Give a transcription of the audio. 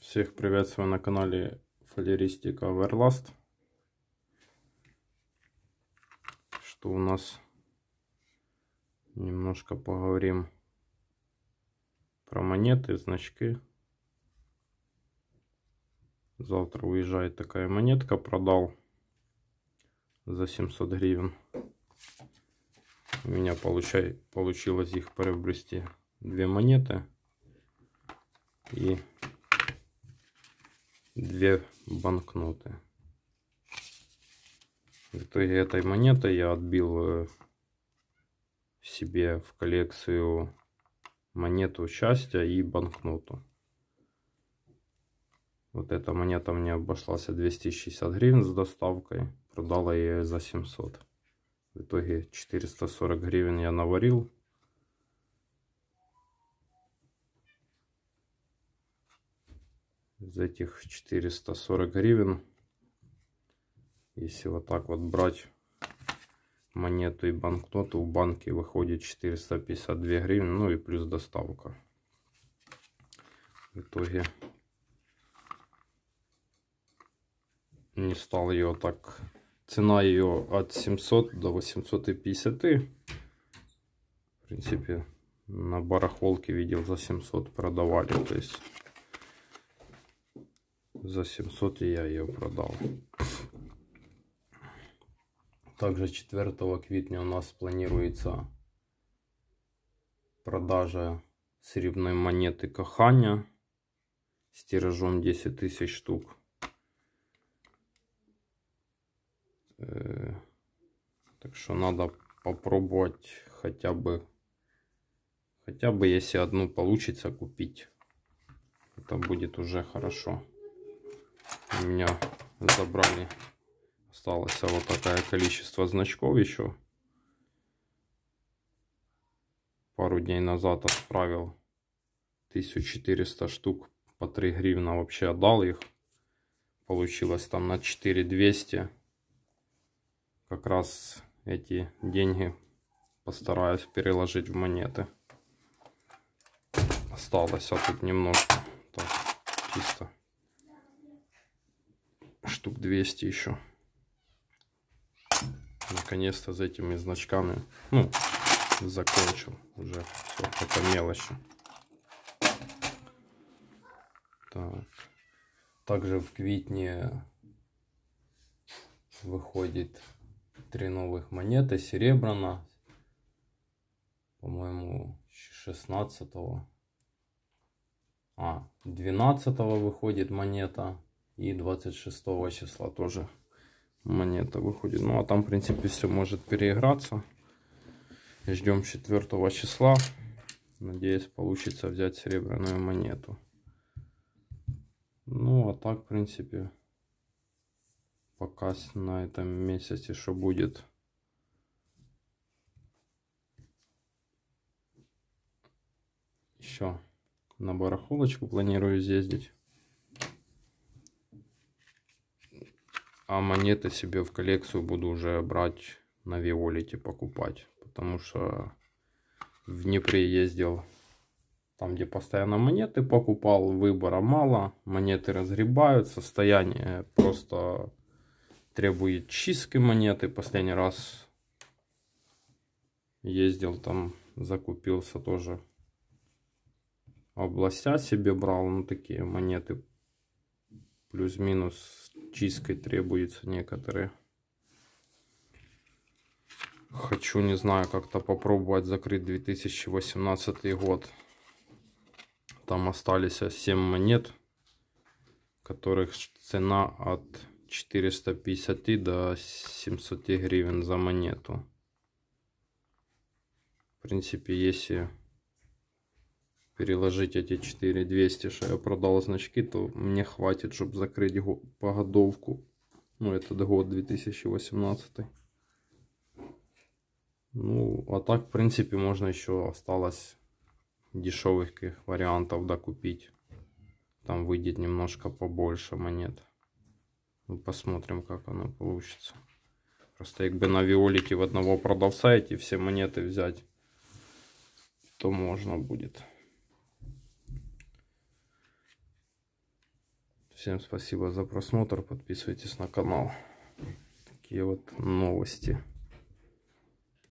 Всех приветствую на канале Фалеристика Everlast. Что у нас? Немножко поговорим про монеты, значки. Завтра уезжает такая монетка, продал за 700 гривен. У меня получай, получилось их приобрести две монеты и две банкноты. В итоге этой монетой я отбил э, себе в коллекцию монету счастья и банкноту. Вот эта монета мне обошлась 260 гривен с доставкой. Продала я ее за 700. В итоге 440 гривен я наварил. Из этих 440 гривен, если вот так вот брать монету и банкноту, в банке выходит 452 гривны, ну и плюс доставка. В итоге не стал ее так Цена ее от 700 до 850. В принципе, на барахолке видел за 700 продавали. То есть за 700 я ее продал. Также 4 квитня у нас планируется продажа срібної монеты кохання с тиражом 10 тысяч штук. Э, так что надо попробовать хотя бы, хотя бы если одну получится купить. Это будет уже хорошо. У меня забрали, осталось вот такое количество значков еще. Пару дней назад отправил 1400 штук по 3 гривна вообще отдал их. Получилось там на 4200 как раз эти деньги постараюсь переложить в монеты. Осталось а тут немножко. Так, чисто. Штук 200 еще. Наконец-то с этими значками, ну, закончил уже все, это мелочи. Так. Также в квитне выходит три новых монеты. Серебряна. По-моему, 16 -го. А, 12 выходит монета. И 26 числа тоже монета выходит. Ну, а там, в принципе, все может переиграться. Ждем 4 числа. Надеюсь, получится взять серебряную монету. Ну, а так, в принципе, пока на этом месяце, что будет. Еще на барахолочку планирую съездить. А монеты себе в коллекцию буду уже брать на Виолите покупать. Потому что в Днепре ездил там, где постоянно монеты покупал. Выбора мало. Монеты разгребают. Состояние просто требует чистки монеты. Последний раз ездил там, закупился тоже. Областя себе брал, ну такие монеты плюс-минус чисткой требуется некоторые. Хочу, не знаю, как-то попробовать закрыть 2018 год. Там остались 7 монет, которых цена от 450 до 700 гривен за монету. В принципе, если переложить эти 4200, что я продал значки, то мне хватит, чтобы закрыть погодовку. Ну, этот год 2018. Ну, а так, в принципе, можно еще осталось дешевых вариантов докупить. Там выйдет немножко побольше монет. Ну, посмотрим, как оно получится. Просто якби на Виолите в одного продавца эти все монеты взять, то можно будет. Всем спасибо за просмотр. Подписывайтесь на канал. Такие вот новости.